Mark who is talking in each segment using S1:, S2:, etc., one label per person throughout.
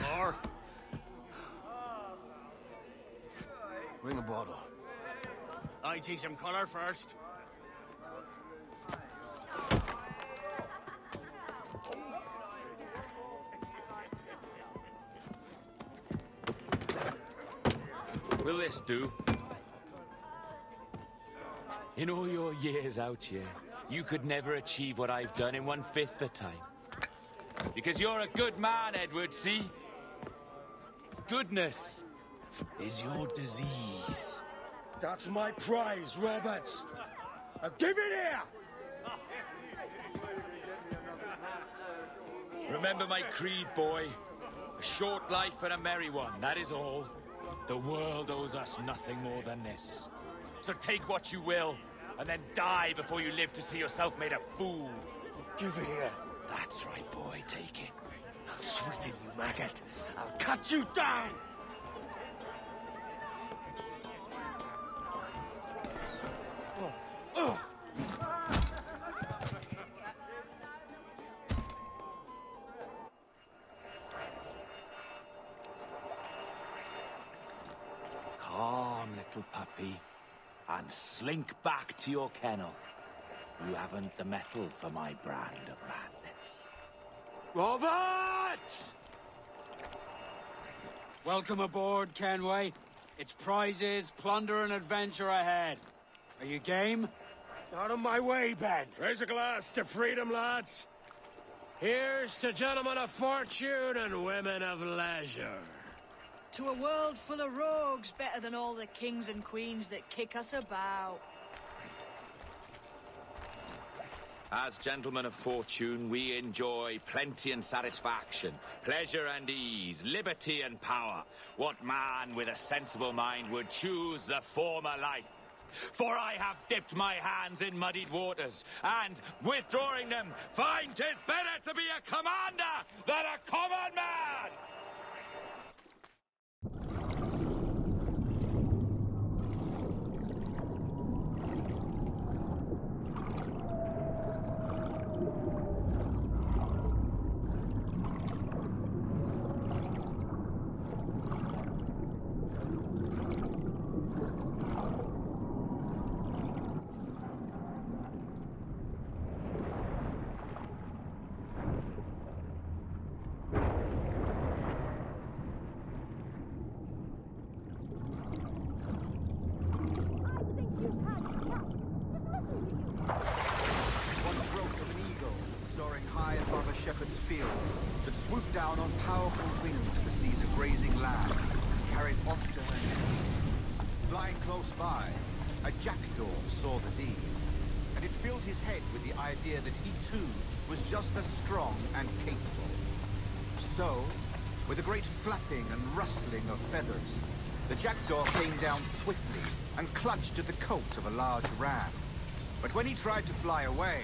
S1: Car. Bring a bottle. I see some color first.
S2: Will this do? In all your years out here, you could never achieve what I've done in one-fifth the time. Because you're a good man, Edward, see? Goodness is your disease.
S3: That's my prize, Roberts. Now give it here!
S2: Remember my creed, boy. A short life and a merry one, that is all. The world owes us nothing more than this. So take what you will, and then die before you live to see yourself made a fool.
S3: Give it here.
S2: That's right, boy, take it.
S3: I'll sweeten you, maggot. I'll cut you down! Oh. oh.
S2: Calm, little puppy, and slink back to your kennel. You haven't the mettle for my brand of madness.
S3: Robert!
S4: Welcome aboard, Kenway. It's prizes, plunder, and adventure ahead. Are you game?
S3: Out of my way, Ben.
S1: Raise a glass to freedom, lads. Here's to gentlemen of fortune and women of leisure.
S5: To a world full of rogues, better than all the kings and queens that kick us about.
S2: As gentlemen of fortune, we enjoy plenty and satisfaction, pleasure and ease, liberty and power. What man with a sensible mind would choose the former life? For I have dipped my hands in muddied waters, and, withdrawing them, find 'tis better to be a commander than a common man!
S6: One growth of an eagle, soaring high above a shepherd's field, that swooped down on powerful wings to seize a grazing lamb, and carried off to her nest. Flying close by, a jackdaw saw the deed, and it filled his head with the idea that he too was just as strong and capable. So, with a great flapping and rustling of feathers, the jackdaw came down swiftly and clutched at the coat of a large ram. But when he tried to fly away,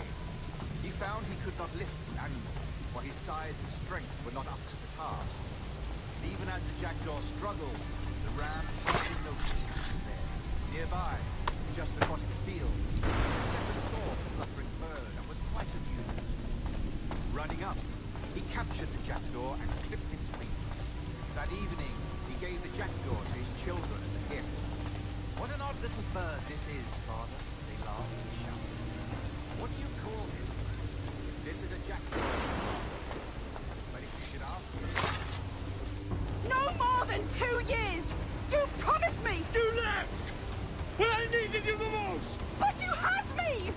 S6: he found he could not lift the animal, for his size and strength were not up to the task. And even as the jackdaw struggled, the ram hardly noticed there. Nearby, just across the field, the shepherd saw the fluttering bird and was quite amused. Running up, he captured the jackdaw and clipped its wings. That evening, he gave the jackdaw to his children as a gift. What an odd little bird this is, father, they laughed and shouted. What do you call him?
S7: No more than two years! You promised me!
S3: You left! When I needed you the most!
S7: But you had me!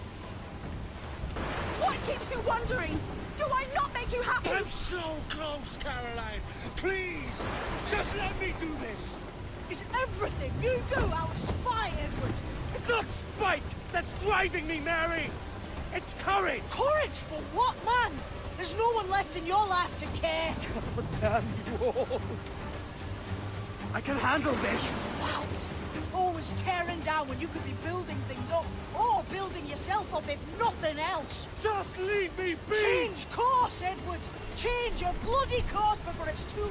S7: What keeps you wondering? Do I not make you happy?
S3: I'm so close, Caroline! Please! Just let me do this!
S5: Is everything you do out of spite, Edward?
S3: It's not spite that's driving me, Mary! It's courage!
S5: Courage for what, man? There's no one left in your life to care.
S3: God damn you all! I can handle this!
S5: What? Always tearing down when you could be building things up, or building yourself up if nothing else.
S3: Just leave me be!
S5: Change course, Edward! Change your bloody course before it's too